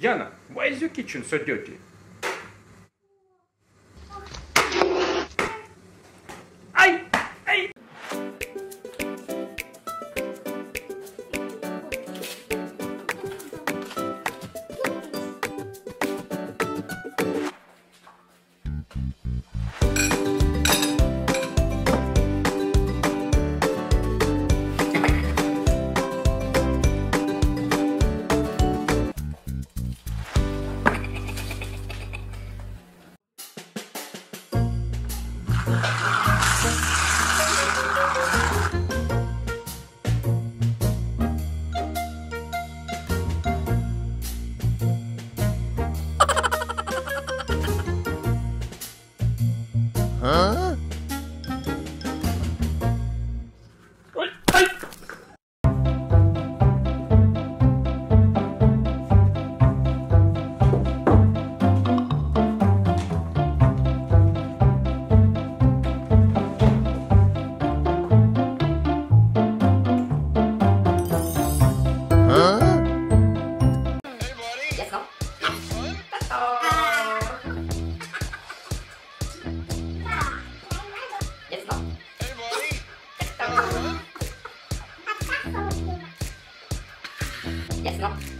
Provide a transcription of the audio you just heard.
Diana, why is your kitchen so dirty? ですの